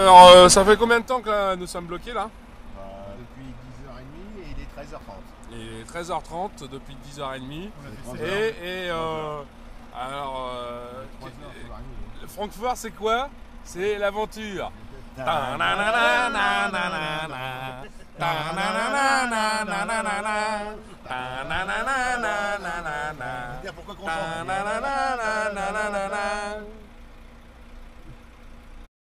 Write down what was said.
Alors, euh, ça fait combien de temps que là, nous sommes bloqués là Bah, depuis 10h30 et il est 13h30. Il est 13h30 depuis 10h30. On a Et, et euh, alors, euh, Trois. Francfort, c'est quoi C'est l'aventure. Pourquoi.